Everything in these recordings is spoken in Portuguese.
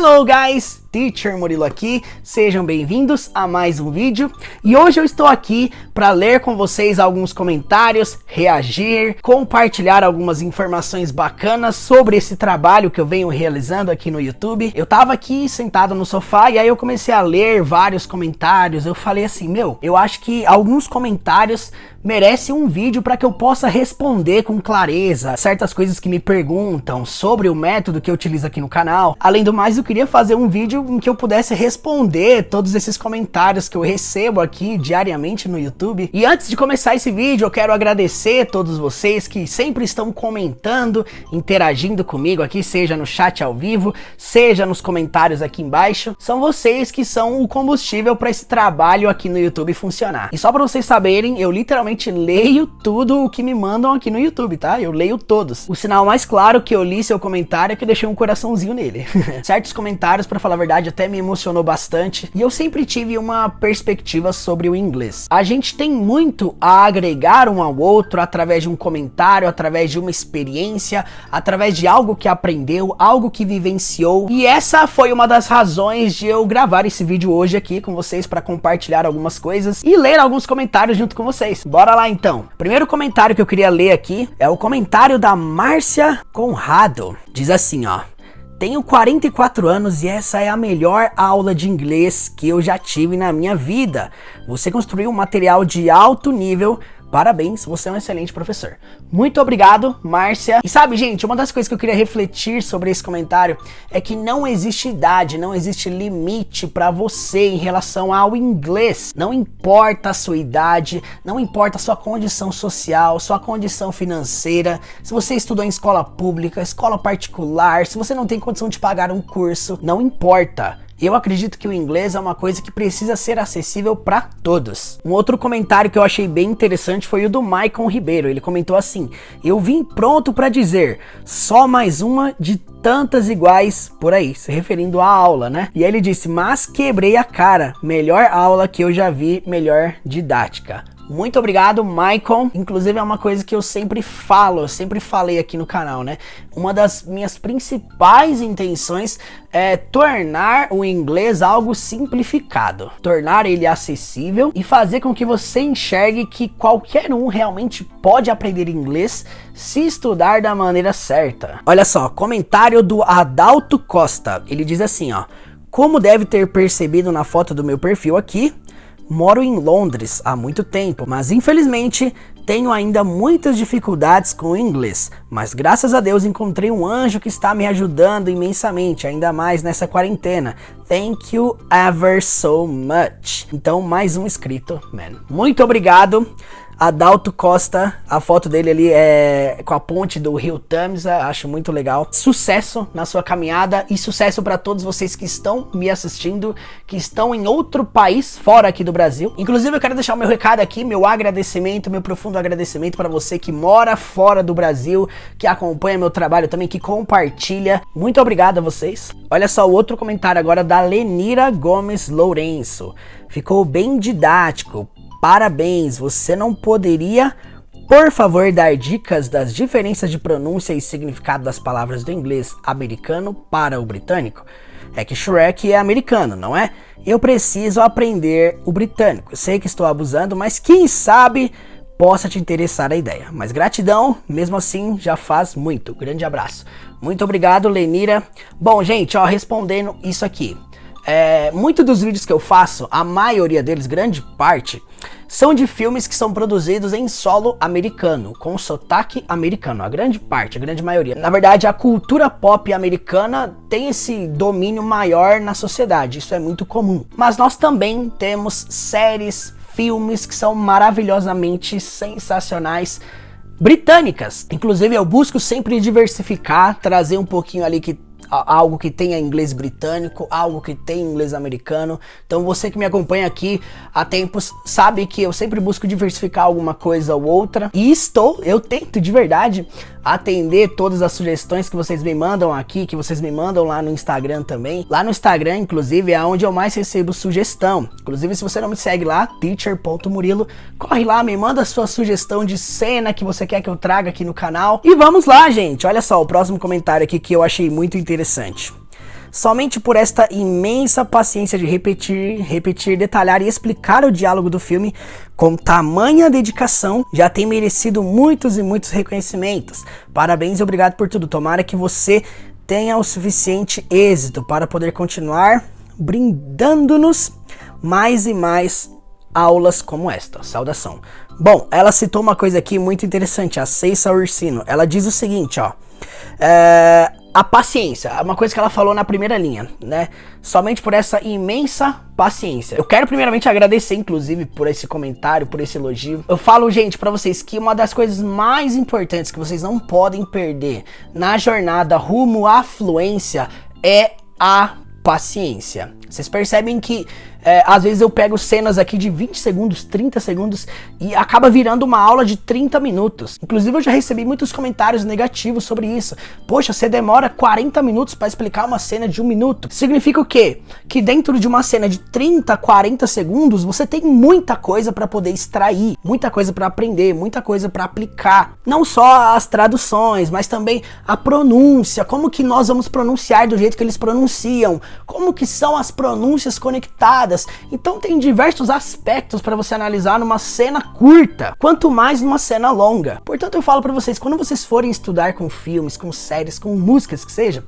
Hello guys! Teacher Murilo aqui, sejam bem-vindos a mais um vídeo e hoje eu estou aqui para ler com vocês alguns comentários, reagir, compartilhar algumas informações bacanas sobre esse trabalho que eu venho realizando aqui no YouTube. Eu tava aqui sentado no sofá e aí eu comecei a ler vários comentários. Eu falei assim, meu, eu acho que alguns comentários merecem um vídeo para que eu possa responder com clareza certas coisas que me perguntam sobre o método que eu utilizo aqui no canal. Além do mais, eu queria fazer um vídeo vídeo em que eu pudesse responder todos esses comentários que eu recebo aqui diariamente no YouTube. E antes de começar esse vídeo, eu quero agradecer a todos vocês que sempre estão comentando, interagindo comigo aqui, seja no chat ao vivo, seja nos comentários aqui embaixo. São vocês que são o combustível para esse trabalho aqui no YouTube funcionar. E só para vocês saberem, eu literalmente leio tudo o que me mandam aqui no YouTube, tá? Eu leio todos. O sinal mais claro que eu li seu comentário é que eu deixei um coraçãozinho nele. Certos comentários, para falar a verdade, verdade até me emocionou bastante e eu sempre tive uma perspectiva sobre o inglês. A gente tem muito a agregar um ao outro através de um comentário, através de uma experiência, através de algo que aprendeu, algo que vivenciou. E essa foi uma das razões de eu gravar esse vídeo hoje aqui com vocês para compartilhar algumas coisas e ler alguns comentários junto com vocês. Bora lá então. Primeiro comentário que eu queria ler aqui é o comentário da Márcia Conrado. Diz assim, ó: tenho 44 anos e essa é a melhor aula de inglês que eu já tive na minha vida. Você construiu um material de alto nível Parabéns, você é um excelente professor. Muito obrigado, Márcia. E sabe, gente, uma das coisas que eu queria refletir sobre esse comentário é que não existe idade, não existe limite para você em relação ao inglês. Não importa a sua idade, não importa a sua condição social, sua condição financeira, se você estudou em escola pública, escola particular, se você não tem condição de pagar um curso, não importa. Eu acredito que o inglês é uma coisa que precisa ser acessível para todos. Um outro comentário que eu achei bem interessante foi o do Maicon Ribeiro. Ele comentou assim: Eu vim pronto para dizer, só mais uma de tantas iguais por aí, se referindo à aula, né? E aí ele disse: Mas quebrei a cara, melhor aula que eu já vi, melhor didática. Muito obrigado, Maicon. Inclusive é uma coisa que eu sempre falo, eu sempre falei aqui no canal, né? Uma das minhas principais intenções é tornar o inglês algo simplificado, tornar ele acessível e fazer com que você enxergue que qualquer um realmente pode aprender inglês se estudar da maneira certa. Olha só, comentário do Adalto Costa. Ele diz assim, ó: como deve ter percebido na foto do meu perfil aqui, Moro em Londres há muito tempo, mas infelizmente tenho ainda muitas dificuldades com o inglês, mas graças a Deus encontrei um anjo que está me ajudando imensamente, ainda mais nessa quarentena. Thank you ever so much. Então, mais um inscrito, man. Muito obrigado. Adalto Costa, a foto dele ali é com a ponte do Rio Tamisa, acho muito legal. Sucesso na sua caminhada e sucesso para todos vocês que estão me assistindo, que estão em outro país fora aqui do Brasil. Inclusive eu quero deixar o meu recado aqui, meu agradecimento, meu profundo agradecimento para você que mora fora do Brasil, que acompanha meu trabalho também, que compartilha. Muito obrigado a vocês. Olha só o outro comentário agora da Lenira Gomes Lourenço. Ficou bem didático Parabéns, você não poderia, por favor, dar dicas das diferenças de pronúncia e significado das palavras do inglês americano para o britânico? É que Shrek é americano, não é? Eu preciso aprender o britânico. Sei que estou abusando, mas quem sabe possa te interessar a ideia. Mas gratidão, mesmo assim, já faz muito. Grande abraço. Muito obrigado, Lenira. Bom, gente, ó, respondendo isso aqui. É, Muitos dos vídeos que eu faço, a maioria deles, grande parte, são de filmes que são produzidos em solo americano, com sotaque americano, a grande parte, a grande maioria. Na verdade, a cultura pop americana tem esse domínio maior na sociedade, isso é muito comum. Mas nós também temos séries, filmes que são maravilhosamente sensacionais britânicas. Inclusive, eu busco sempre diversificar, trazer um pouquinho ali que algo que tenha inglês britânico, algo que tenha inglês americano. Então você que me acompanha aqui há tempos sabe que eu sempre busco diversificar alguma coisa ou outra. E estou, eu tento de verdade atender todas as sugestões que vocês me mandam aqui, que vocês me mandam lá no Instagram também. Lá no Instagram, inclusive, é onde eu mais recebo sugestão. Inclusive, se você não me segue lá, teacher.murilo, corre lá, me manda a sua sugestão de cena que você quer que eu traga aqui no canal. E vamos lá, gente. Olha só, o próximo comentário aqui que eu achei muito interessante. Somente por esta imensa paciência de repetir, repetir, detalhar e explicar o diálogo do filme com tamanha dedicação, já tem merecido muitos e muitos reconhecimentos. Parabéns e obrigado por tudo. Tomara que você tenha o suficiente êxito para poder continuar brindando-nos mais e mais aulas como esta. Saudação. Bom, ela citou uma coisa aqui muito interessante, a Ceissa Ursino. Ela diz o seguinte, ó. É, a paciência, é uma coisa que ela falou na primeira linha, né? Somente por essa imensa paciência. Eu quero primeiramente agradecer, inclusive, por esse comentário, por esse elogio. Eu falo, gente, para vocês que uma das coisas mais importantes que vocês não podem perder na jornada rumo à fluência é a paciência. Vocês percebem que é, às vezes eu pego cenas aqui de 20 segundos, 30 segundos e acaba virando uma aula de 30 minutos. Inclusive eu já recebi muitos comentários negativos sobre isso. Poxa, você demora 40 minutos para explicar uma cena de um minuto. Significa o quê? Que dentro de uma cena de 30, 40 segundos você tem muita coisa para poder extrair, muita coisa para aprender, muita coisa para aplicar. Não só as traduções, mas também a pronúncia, como que nós vamos pronunciar do jeito que eles pronunciam, como que são as pronúncias conectadas então tem diversos aspectos para você analisar numa cena curta, quanto mais numa cena longa. Portanto, eu falo para vocês, quando vocês forem estudar com filmes, com séries, com músicas que seja,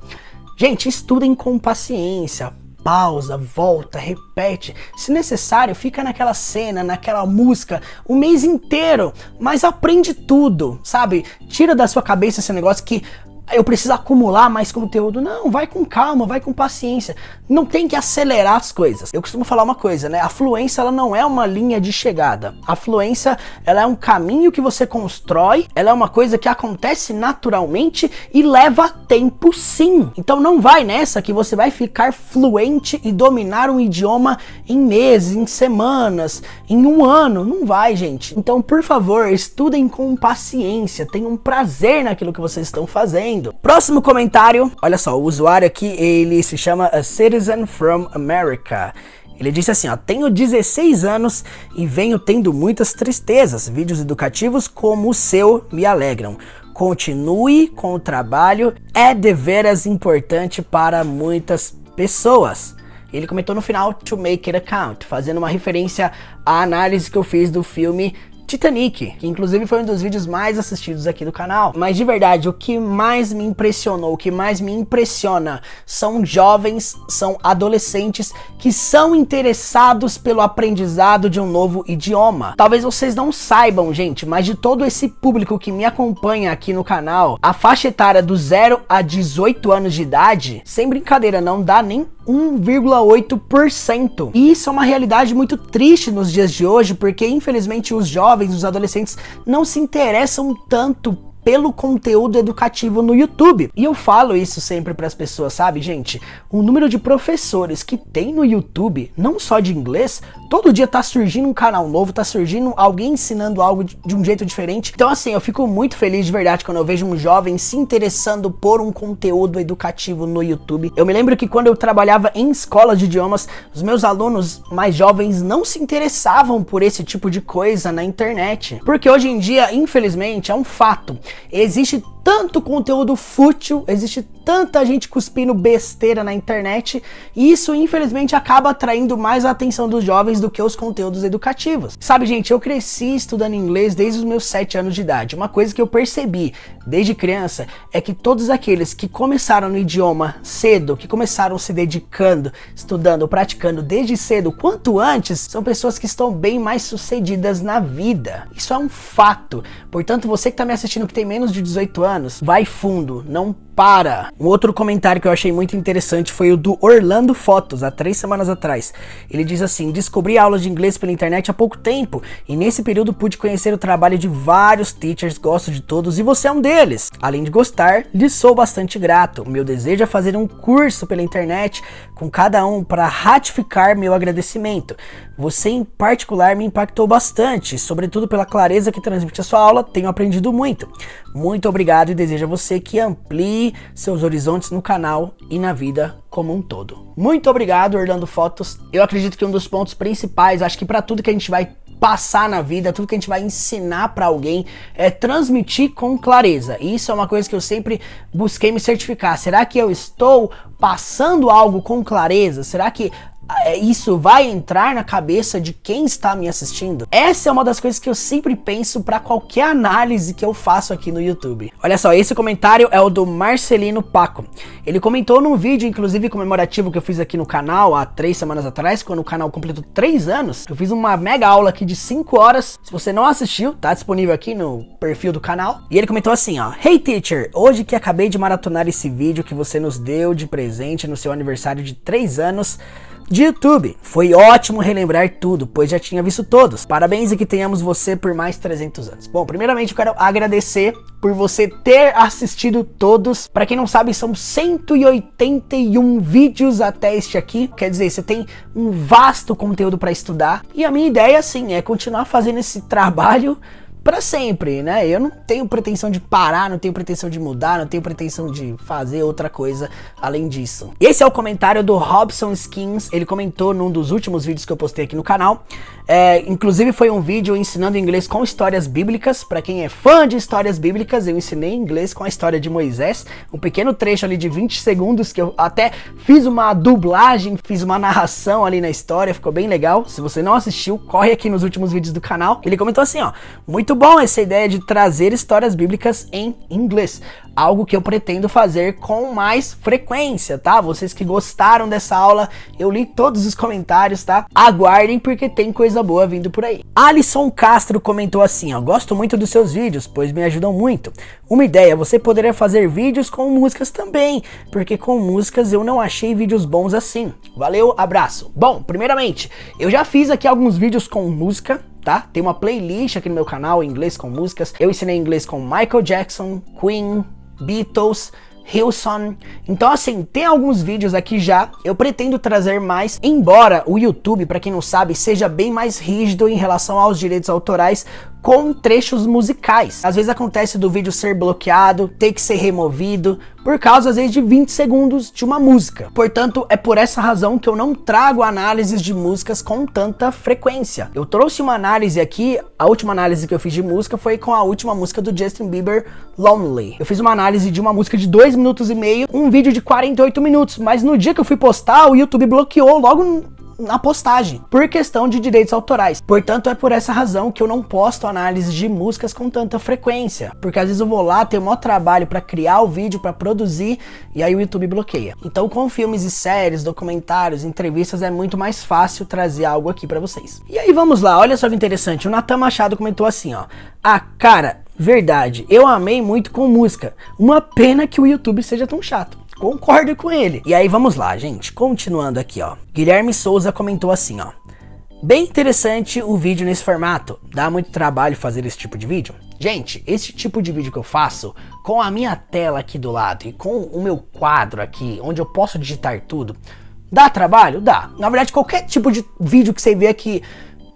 gente, estudem com paciência, pausa, volta, repete. Se necessário, fica naquela cena, naquela música o mês inteiro, mas aprende tudo, sabe? Tira da sua cabeça esse negócio que eu preciso acumular mais conteúdo. Não, vai com calma, vai com paciência. Não tem que acelerar as coisas. Eu costumo falar uma coisa, né? A fluência ela não é uma linha de chegada. A fluência ela é um caminho que você constrói, ela é uma coisa que acontece naturalmente e leva tempo sim. Então não vai nessa que você vai ficar fluente e dominar um idioma em meses, em semanas, em um ano. Não vai, gente. Então, por favor, estudem com paciência, tenham prazer naquilo que vocês estão fazendo Próximo comentário, olha só, o usuário aqui, ele se chama A Citizen from America. Ele disse assim, ó, tenho 16 anos e venho tendo muitas tristezas. Vídeos educativos como o seu me alegram. Continue com o trabalho, é deveras importante para muitas pessoas. Ele comentou no final to make it count, fazendo uma referência à análise que eu fiz do filme Titanic, que inclusive foi um dos vídeos mais assistidos aqui do canal. Mas de verdade, o que mais me impressionou, o que mais me impressiona são jovens, são adolescentes que são interessados pelo aprendizado de um novo idioma. Talvez vocês não saibam, gente, mas de todo esse público que me acompanha aqui no canal, a faixa etária do 0 a 18 anos de idade, sem brincadeira, não dá nem 1,8%. E isso é uma realidade muito triste nos dias de hoje, porque infelizmente os jovens, os adolescentes não se interessam tanto pelo conteúdo educativo no YouTube. E eu falo isso sempre para as pessoas, sabe, gente? O número de professores que tem no YouTube, não só de inglês, todo dia tá surgindo um canal novo, tá surgindo alguém ensinando algo de um jeito diferente. Então, assim, eu fico muito feliz de verdade quando eu vejo um jovem se interessando por um conteúdo educativo no YouTube. Eu me lembro que quando eu trabalhava em escola de idiomas, os meus alunos mais jovens não se interessavam por esse tipo de coisa na internet. Porque hoje em dia, infelizmente, é um fato Existe tanto conteúdo fútil, existe tanta gente cuspindo besteira na internet, e isso infelizmente acaba atraindo mais a atenção dos jovens do que os conteúdos educativos. Sabe, gente, eu cresci estudando inglês desde os meus 7 anos de idade. Uma coisa que eu percebi desde criança é que todos aqueles que começaram no idioma cedo, que começaram se dedicando, estudando, praticando desde cedo, quanto antes, são pessoas que estão bem mais sucedidas na vida. Isso é um fato. Portanto, você que está me assistindo que tem menos de 18 anos, anos. Vai fundo, não para. Um outro comentário que eu achei muito interessante foi o do Orlando Fotos, há três semanas atrás. Ele diz assim: Descobri aulas de inglês pela internet há pouco tempo e nesse período pude conhecer o trabalho de vários teachers, gosto de todos e você é um deles. Além de gostar, lhe sou bastante grato. Meu desejo é fazer um curso pela internet com cada um para ratificar meu agradecimento. Você em particular me impactou bastante, sobretudo pela clareza que transmite a sua aula, tenho aprendido muito. Muito obrigado e desejo a você que amplie seus horizontes no canal e na vida como um todo. Muito obrigado, Orlando Fotos. Eu acredito que um dos pontos principais, acho que para tudo que a gente vai passar na vida, tudo que a gente vai ensinar para alguém é transmitir com clareza. E isso é uma coisa que eu sempre busquei me certificar. Será que eu estou passando algo com clareza? Será que isso vai entrar na cabeça de quem está me assistindo? Essa é uma das coisas que eu sempre penso para qualquer análise que eu faço aqui no YouTube. Olha só, esse comentário é o do Marcelino Paco. Ele comentou num vídeo, inclusive comemorativo, que eu fiz aqui no canal há três semanas atrás, quando o canal completou três anos. Eu fiz uma mega aula aqui de cinco horas. Se você não assistiu, tá disponível aqui no perfil do canal. E ele comentou assim, ó: Hey teacher, hoje que acabei de maratonar esse vídeo que você nos deu de presente no seu aniversário de três anos de YouTube. Foi ótimo relembrar tudo, pois já tinha visto todos. Parabéns e que tenhamos você por mais 300 anos. Bom, primeiramente eu quero agradecer por você ter assistido todos. Para quem não sabe, são 181 vídeos até este aqui. Quer dizer, você tem um vasto conteúdo para estudar. E a minha ideia, sim, é continuar fazendo esse trabalho para sempre, né? Eu não tenho pretensão de parar, não tenho pretensão de mudar, não tenho pretensão de fazer outra coisa além disso. Esse é o comentário do Robson Skins, ele comentou num dos últimos vídeos que eu postei aqui no canal. É, inclusive foi um vídeo ensinando inglês com histórias bíblicas. Para quem é fã de histórias bíblicas, eu ensinei inglês com a história de Moisés, um pequeno trecho ali de 20 segundos que eu até fiz uma dublagem, fiz uma narração ali na história, ficou bem legal. Se você não assistiu, corre aqui nos últimos vídeos do canal. Ele comentou assim, ó: "Muito muito bom essa ideia de trazer histórias bíblicas em inglês. Algo que eu pretendo fazer com mais frequência, tá? Vocês que gostaram dessa aula, eu li todos os comentários, tá? Aguardem porque tem coisa boa vindo por aí. Alisson Castro comentou assim, ó: "Gosto muito dos seus vídeos, pois me ajudam muito. Uma ideia, você poderia fazer vídeos com músicas também, porque com músicas eu não achei vídeos bons assim. Valeu, abraço. Bom, primeiramente, eu já fiz aqui alguns vídeos com música, tá? Tem uma playlist aqui no meu canal inglês com músicas. Eu ensinei inglês com Michael Jackson, Queen, Beatles, Hilson. Então assim, tem alguns vídeos aqui já. Eu pretendo trazer mais, embora o YouTube, para quem não sabe, seja bem mais rígido em relação aos direitos autorais com trechos musicais. Às vezes acontece do vídeo ser bloqueado, ter que ser removido, por causa às vezes de 20 segundos de uma música. Portanto, é por essa razão que eu não trago análises de músicas com tanta frequência. Eu trouxe uma análise aqui, a última análise que eu fiz de música foi com a última música do Justin Bieber, Lonely. Eu fiz uma análise de uma música de 2 minutos e meio, um vídeo de 48 minutos, mas no dia que eu fui postar, o YouTube bloqueou logo na postagem, por questão de direitos autorais. Portanto, é por essa razão que eu não posto análise de músicas com tanta frequência, porque às vezes eu vou lá, tenho maior trabalho para criar o vídeo, para produzir, e aí o YouTube bloqueia. Então, com filmes e séries, documentários, entrevistas, é muito mais fácil trazer algo aqui para vocês. E aí, vamos lá, olha só que interessante, o Natan Machado comentou assim, ó, a ah, cara, verdade, eu amei muito com música, uma pena que o YouTube seja tão chato. Concordo com ele. E aí vamos lá, gente. Continuando aqui, ó. Guilherme Souza comentou assim, ó. Bem interessante o vídeo nesse formato. Dá muito trabalho fazer esse tipo de vídeo? Gente, esse tipo de vídeo que eu faço com a minha tela aqui do lado e com o meu quadro aqui, onde eu posso digitar tudo, dá trabalho? Dá. Na verdade, qualquer tipo de vídeo que você vê aqui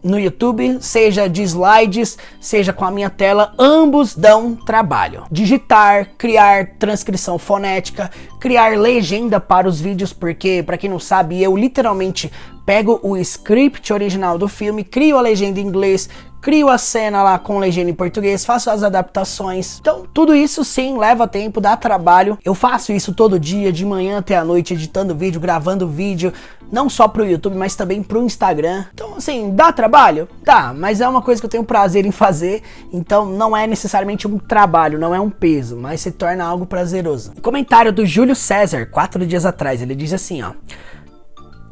no YouTube, seja de slides, seja com a minha tela, ambos dão trabalho. Digitar, criar transcrição fonética, criar legenda para os vídeos, porque para quem não sabe, eu literalmente pego o script original do filme, crio a legenda em inglês, crio a cena lá com legenda em português, faço as adaptações. Então, tudo isso sim leva tempo, dá trabalho. Eu faço isso todo dia, de manhã até a noite, editando vídeo, gravando vídeo, não só pro YouTube, mas também pro Instagram. Então, assim, dá trabalho? Dá, mas é uma coisa que eu tenho prazer em fazer, então não é necessariamente um trabalho, não é um peso, mas se torna algo prazeroso. Comentário do Júlio César, quatro dias atrás, ele diz assim, ó.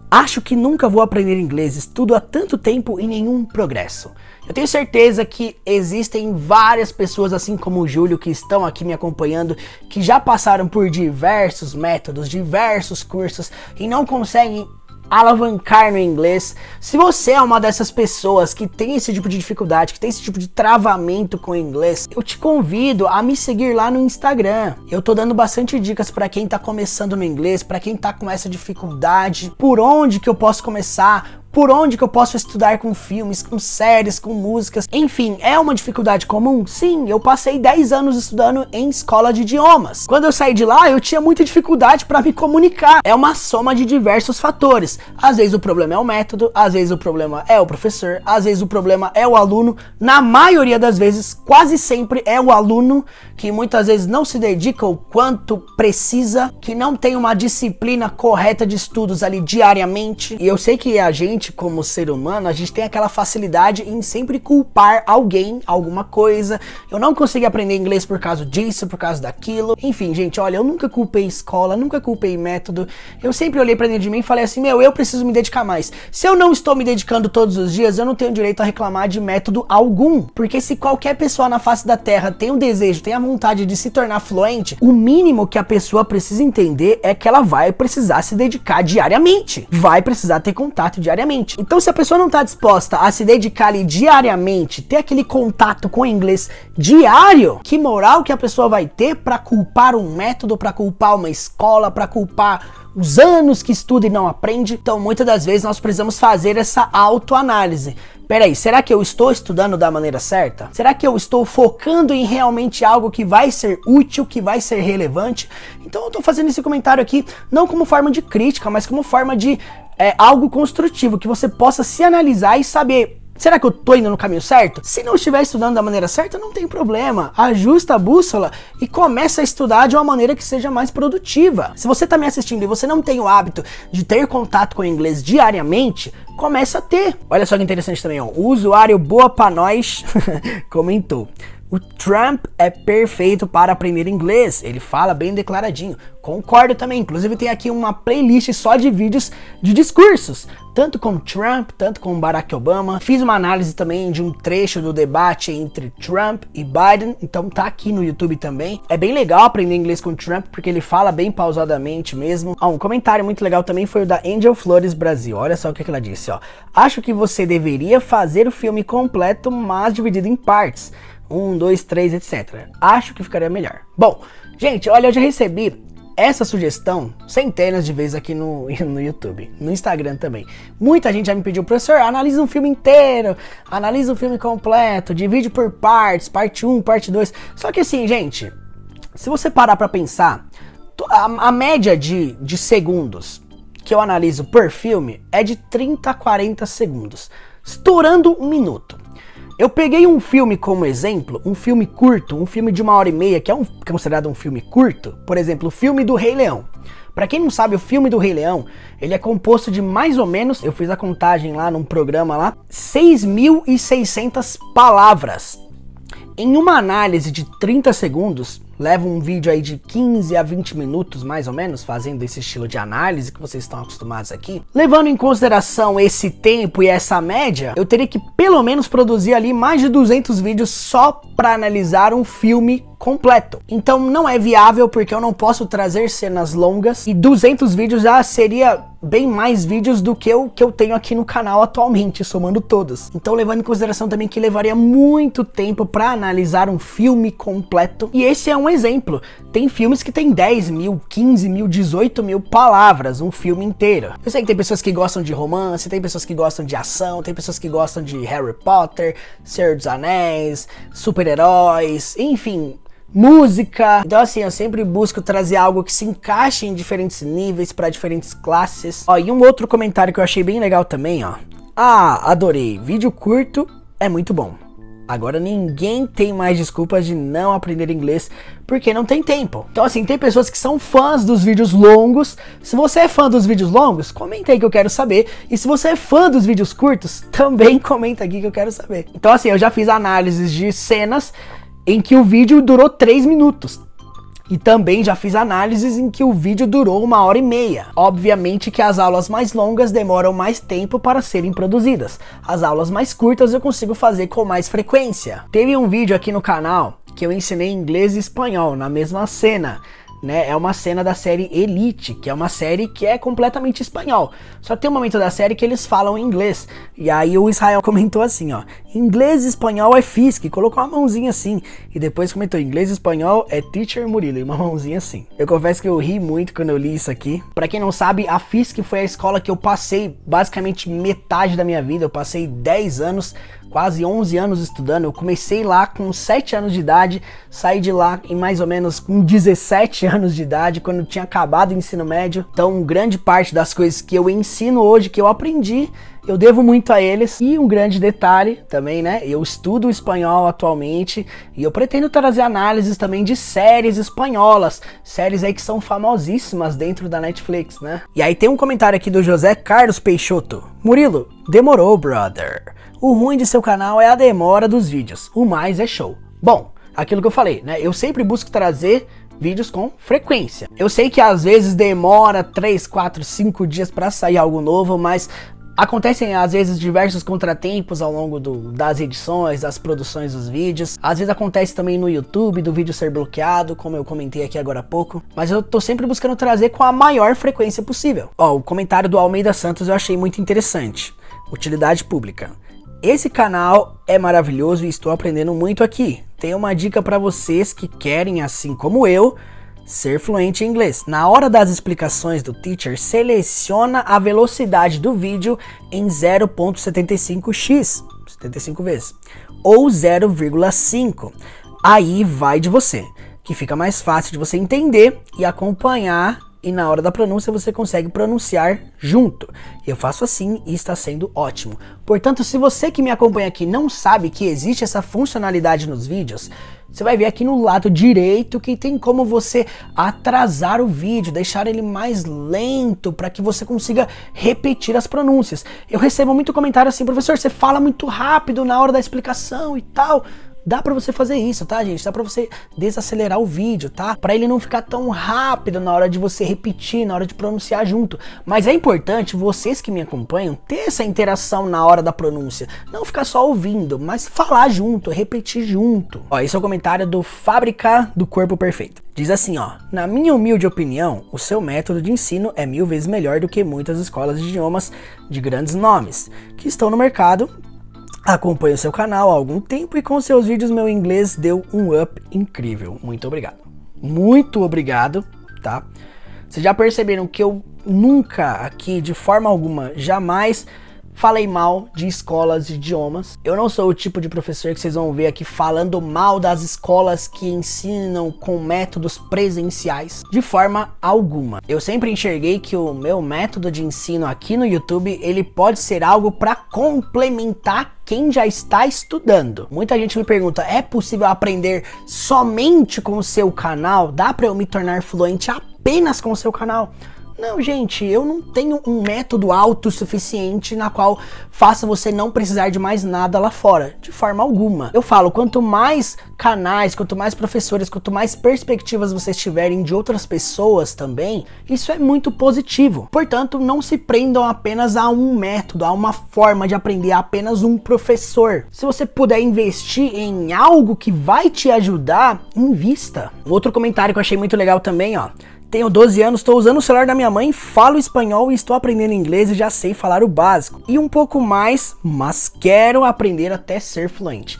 Acho que nunca vou aprender inglês, estudo há tanto tempo e nenhum progresso. Eu tenho certeza que existem várias pessoas, assim como o Júlio, que estão aqui me acompanhando, que já passaram por diversos métodos, diversos cursos e não conseguem alavancar no inglês. Se você é uma dessas pessoas que tem esse tipo de dificuldade, que tem esse tipo de travamento com o inglês, eu te convido a me seguir lá no Instagram. Eu tô dando bastante dicas para quem tá começando no inglês, para quem tá com essa dificuldade, por onde que eu posso começar, por onde que eu posso estudar com filmes, com séries, com músicas. Enfim, é uma dificuldade comum? Sim, eu passei 10 anos estudando em escola de idiomas. Quando eu saí de lá, eu tinha muita dificuldade para me comunicar. É uma soma de diversos fatores. Às vezes o problema é o método, às vezes o problema é o professor, às vezes o problema é o aluno. Na maioria das vezes, quase sempre é o aluno que muitas vezes não se dedica o quanto precisa, que não tem uma disciplina correta de estudos ali diariamente. E eu sei que a gente, como ser humano, a gente tem aquela facilidade em sempre culpar alguém, alguma coisa. Eu não consegui aprender inglês por causa disso, por causa daquilo. Enfim, gente, olha, eu nunca culpei escola, nunca culpei método. Eu sempre olhei para dentro de mim e falei assim: meu, eu preciso me dedicar mais. Se eu não estou me dedicando todos os dias, eu não tenho direito a reclamar de método algum. Porque se qualquer pessoa na face da terra tem o desejo, tem a vontade de se tornar fluente, o mínimo que a pessoa precisa entender é que ela vai precisar se dedicar diariamente. Vai precisar ter contato diariamente. Então, se a pessoa não está disposta a se dedicar ali diariamente, ter aquele contato com o inglês diário, que moral que a pessoa vai ter para culpar um método, para culpar uma escola, para culpar os anos que estuda e não aprende. Então, muitas das vezes nós precisamos fazer essa autoanálise. Peraí, será que eu estou estudando da maneira certa? Será que eu estou focando em realmente algo que vai ser útil, que vai ser relevante? Então eu estou fazendo esse comentário aqui não como forma de crítica, mas como forma de é, algo construtivo, que você possa se analisar e saber Será que eu tô indo no caminho certo? Se não estiver estudando da maneira certa, não tem problema. Ajusta a bússola e começa a estudar de uma maneira que seja mais produtiva. Se você tá me assistindo e você não tem o hábito de ter contato com o inglês diariamente, começa a ter. Olha só que interessante também, ó. O usuário Boa Pra Nós comentou. O Trump é perfeito para aprender inglês. Ele fala bem declaradinho. Concordo também. Inclusive tem aqui uma playlist só de vídeos de discursos, tanto com Trump, tanto com Barack Obama. Fiz uma análise também de um trecho do debate entre Trump e Biden, então tá aqui no YouTube também. É bem legal aprender inglês com Trump porque ele fala bem pausadamente mesmo. Ah, um comentário muito legal também foi o da Angel Flores Brasil. Olha só o que ela disse, ó. Acho que você deveria fazer o filme completo, mas dividido em partes. Um, dois, três, etc. Acho que ficaria melhor. Bom, gente, olha, eu já recebi essa sugestão centenas de vezes aqui no, no YouTube, no Instagram também. Muita gente já me pediu, professor, analisa um filme inteiro, analisa um filme completo, divide por partes, parte 1, parte 2. Só que assim, gente, se você parar para pensar, a, a média de, de segundos que eu analiso por filme é de 30 a 40 segundos, estourando um minuto. Eu peguei um filme como exemplo, um filme curto, um filme de uma hora e meia, que é, um, considerado um filme curto, por exemplo, o filme do Rei Leão. Para quem não sabe, o filme do Rei Leão, ele é composto de mais ou menos, eu fiz a contagem lá num programa lá, 6.600 palavras. Em uma análise de 30 segundos, leva um vídeo aí de 15 a 20 minutos, mais ou menos, fazendo esse estilo de análise que vocês estão acostumados aqui. Levando em consideração esse tempo e essa média, eu teria que pelo menos produzir ali mais de 200 vídeos só para analisar um filme completo. Então não é viável porque eu não posso trazer cenas longas e 200 vídeos já seria bem mais vídeos do que eu que eu tenho aqui no canal atualmente, somando todos. Então levando em consideração também que levaria muito tempo para analisar um filme completo. E esse é um exemplo. Tem filmes que tem 10 mil, 15 mil, 18 mil palavras, um filme inteiro. Eu sei que tem pessoas que gostam de romance, tem pessoas que gostam de ação, tem pessoas que gostam de Harry Potter, Senhor dos Anéis, super-heróis, enfim, música. Então assim, eu sempre busco trazer algo que se encaixe em diferentes níveis para diferentes classes. Ó, e um outro comentário que eu achei bem legal também, ó. Ah, adorei. Vídeo curto é muito bom. Agora ninguém tem mais desculpas de não aprender inglês porque não tem tempo. Então assim, tem pessoas que são fãs dos vídeos longos. Se você é fã dos vídeos longos, comenta aí que eu quero saber. E se você é fã dos vídeos curtos, também comenta aqui que eu quero saber. Então assim, eu já fiz análises de cenas em que o vídeo durou 3 minutos. E também já fiz análises em que o vídeo durou uma hora e meia. Obviamente que as aulas mais longas demoram mais tempo para serem produzidas. As aulas mais curtas eu consigo fazer com mais frequência. Teve um vídeo aqui no canal que eu ensinei inglês e espanhol na mesma cena. Né, é uma cena da série Elite, que é uma série que é completamente espanhol. Só tem um momento da série que eles falam inglês. E aí o Israel comentou assim, ó, inglês e espanhol é Fisk, colocou uma mãozinha assim. E depois comentou, inglês e espanhol é Teacher Murilo, e uma mãozinha assim. Eu confesso que eu ri muito quando eu li isso aqui. Para quem não sabe, a Fisk foi a escola que eu passei basicamente metade da minha vida. Eu passei 10 anos quase 11 anos estudando. Eu comecei lá com 7 anos de idade, saí de lá em mais ou menos com 17 anos de idade, quando tinha acabado o ensino médio. Então, grande parte das coisas que eu ensino hoje, que eu aprendi, eu devo muito a eles. E um grande detalhe também, né? Eu estudo espanhol atualmente e eu pretendo trazer análises também de séries espanholas, séries aí que são famosíssimas dentro da Netflix, né? E aí tem um comentário aqui do José Carlos Peixoto. Murilo, demorou, brother. O ruim de seu canal é a demora dos vídeos, o mais é show. Bom, aquilo que eu falei, né? Eu sempre busco trazer vídeos com frequência. Eu sei que às vezes demora 3, 4, 5 dias para sair algo novo, mas Acontecem às vezes diversos contratempos ao longo do, das edições, das produções dos vídeos. Às vezes acontece também no YouTube do vídeo ser bloqueado, como eu comentei aqui agora há pouco. Mas eu tô sempre buscando trazer com a maior frequência possível. Ó, o comentário do Almeida Santos eu achei muito interessante. Utilidade pública. Esse canal é maravilhoso e estou aprendendo muito aqui. Tenho uma dica para vocês que querem, assim como eu, ser fluente em inglês. Na hora das explicações do teacher, seleciona a velocidade do vídeo em 0.75x, 75 vezes, ou 0,5. Aí vai de você, que fica mais fácil de você entender e acompanhar e na hora da pronúncia você consegue pronunciar junto. Eu faço assim e está sendo ótimo. Portanto, se você que me acompanha aqui não sabe que existe essa funcionalidade nos vídeos, você vai ver aqui no lado direito que tem como você atrasar o vídeo, deixar ele mais lento para que você consiga repetir as pronúncias. Eu recebo muito comentário assim, professor, você fala muito rápido na hora da explicação e tal. Dá para você fazer isso, tá, gente? Dá para você desacelerar o vídeo, tá? Para ele não ficar tão rápido na hora de você repetir, na hora de pronunciar junto. Mas é importante vocês que me acompanham ter essa interação na hora da pronúncia, não ficar só ouvindo, mas falar junto, repetir junto. Ó, esse é o comentário do Fábrica do Corpo Perfeito. Diz assim, ó: "Na minha humilde opinião, o seu método de ensino é mil vezes melhor do que muitas escolas de idiomas de grandes nomes que estão no mercado Acompanho seu canal há algum tempo e com seus vídeos meu inglês deu um up incrível. Muito obrigado. Muito obrigado, tá? Vocês já perceberam que eu nunca aqui, de forma alguma, jamais falei mal de escolas de idiomas. Eu não sou o tipo de professor que vocês vão ver aqui falando mal das escolas que ensinam com métodos presenciais, de forma alguma. Eu sempre enxerguei que o meu método de ensino aqui no YouTube, ele pode ser algo para complementar quem já está estudando. Muita gente me pergunta: é possível aprender somente com o seu canal? Dá para eu me tornar fluente apenas com o seu canal? Não, gente, eu não tenho um método autossuficiente na qual faça você não precisar de mais nada lá fora, de forma alguma. Eu falo, quanto mais canais, quanto mais professores, quanto mais perspectivas vocês tiverem de outras pessoas também, isso é muito positivo. Portanto, não se prendam apenas a um método, a uma forma de aprender, a apenas um professor. Se você puder investir em algo que vai te ajudar, invista. Outro comentário que eu achei muito legal também, ó. Tenho 12 anos, estou usando o celular da minha mãe, falo espanhol e estou aprendendo inglês e já sei falar o básico. E um pouco mais, mas quero aprender até ser fluente.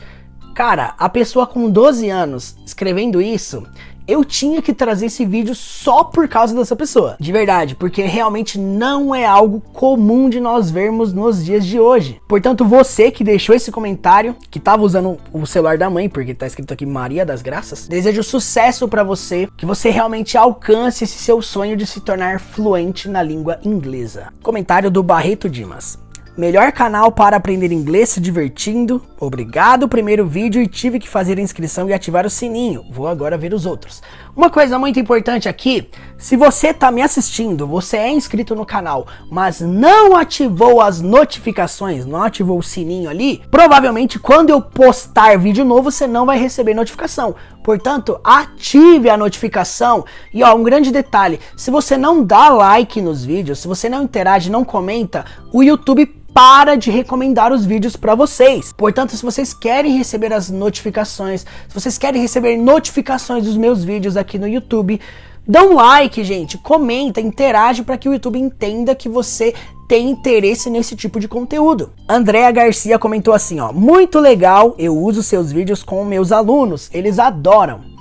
Cara, a pessoa com 12 anos escrevendo isso, eu tinha que trazer esse vídeo só por causa dessa pessoa. De verdade, porque realmente não é algo comum de nós vermos nos dias de hoje. Portanto, você que deixou esse comentário, que estava usando o celular da mãe, porque tá escrito aqui Maria das Graças, desejo sucesso para você, que você realmente alcance esse seu sonho de se tornar fluente na língua inglesa. Comentário do Barreto Dimas. Melhor canal para aprender inglês se divertindo. Obrigado, primeiro vídeo e tive que fazer a inscrição e ativar o sininho. Vou agora ver os outros. Uma coisa muito importante aqui, se você está me assistindo, você é inscrito no canal, mas não ativou as notificações, não ativou o sininho ali, provavelmente quando eu postar vídeo novo, você não vai receber notificação. Portanto, ative a notificação. E ó, um grande detalhe, se você não dá like nos vídeos, se você não interage, não comenta, o YouTube para de recomendar os vídeos para vocês. Portanto, se vocês querem receber as notificações, se vocês querem receber notificações dos meus vídeos aqui no YouTube, Dá um like, gente, comenta, interage para que o YouTube entenda que você tem interesse nesse tipo de conteúdo. Andréa Garcia comentou assim, ó: "Muito legal, eu uso seus vídeos com meus alunos, eles adoram.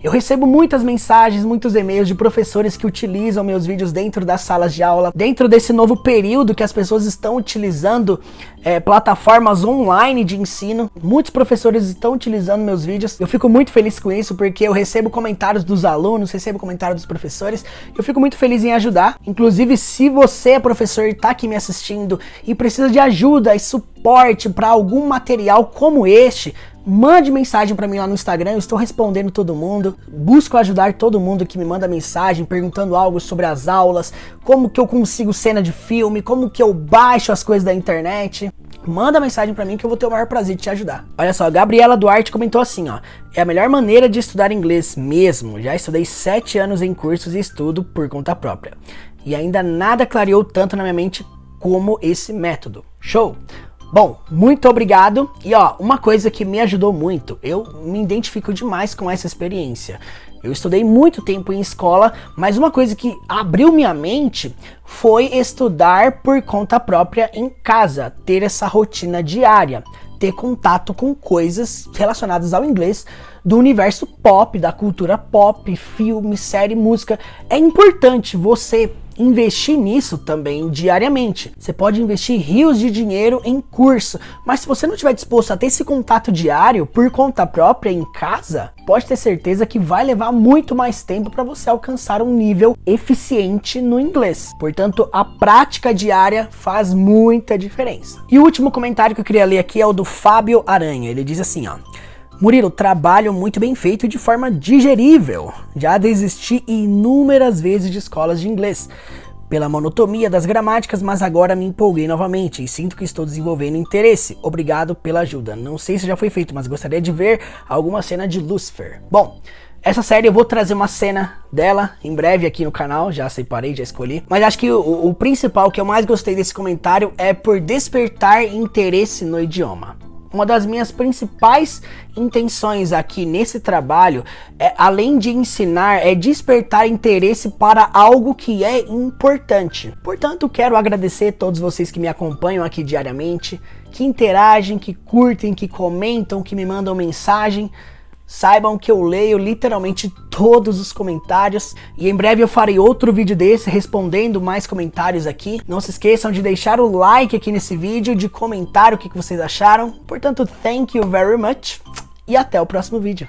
Eu recebo muitas mensagens, muitos e-mails de professores que utilizam meus vídeos dentro das salas de aula, dentro desse novo período que as pessoas estão utilizando é, plataformas online de ensino. Muitos professores estão utilizando meus vídeos. Eu fico muito feliz com isso porque eu recebo comentários dos alunos, recebo comentários dos professores. Eu fico muito feliz em ajudar. Inclusive, se você é professor e está aqui me assistindo e precisa de ajuda e suporte para algum material como este, Mande mensagem para mim lá no Instagram, eu estou respondendo todo mundo. Busco ajudar todo mundo que me manda mensagem perguntando algo sobre as aulas, como que eu consigo cena de filme, como que eu baixo as coisas da internet. Manda mensagem para mim que eu vou ter o maior prazer de te ajudar. Olha só, a Gabriela Duarte comentou assim, ó. É a melhor maneira de estudar inglês mesmo. Já estudei sete anos em cursos e estudo por conta própria. E ainda nada clareou tanto na minha mente como esse método. Show! Bom, muito obrigado. E ó, uma coisa que me ajudou muito, eu me identifico demais com essa experiência. Eu estudei muito tempo em escola, mas uma coisa que abriu minha mente foi estudar por conta própria em casa, ter essa rotina diária, ter contato com coisas relacionadas ao inglês do universo pop, da cultura pop, filme, série, música. É importante você investir nisso também diariamente. Você pode investir rios de dinheiro em curso, mas se você não estiver disposto a ter esse contato diário por conta própria em casa, pode ter certeza que vai levar muito mais tempo para você alcançar um nível eficiente no inglês. Portanto, a prática diária faz muita diferença. E o último comentário que eu queria ler aqui é o do Fábio Aranha. Ele diz assim, ó: Murilo, trabalho muito bem feito e de forma digerível. Já desisti inúmeras vezes de escolas de inglês pela monotonia das gramáticas, mas agora me empolguei novamente e sinto que estou desenvolvendo interesse. Obrigado pela ajuda. Não sei se já foi feito, mas gostaria de ver alguma cena de Lucifer. Bom, essa série eu vou trazer uma cena dela em breve aqui no canal, já separei, já escolhi. Mas acho que o, o principal que eu mais gostei desse comentário é por despertar interesse no idioma. Uma das minhas principais intenções aqui nesse trabalho, é, além de ensinar, é despertar interesse para algo que é importante. Portanto, quero agradecer a todos vocês que me acompanham aqui diariamente, que interagem, que curtem, que comentam, que me mandam mensagem. Saibam que eu leio literalmente todos os comentários e em breve eu farei outro vídeo desse respondendo mais comentários aqui. Não se esqueçam de deixar o like aqui nesse vídeo, de comentar o que vocês acharam. Portanto, thank you very much e até o próximo vídeo.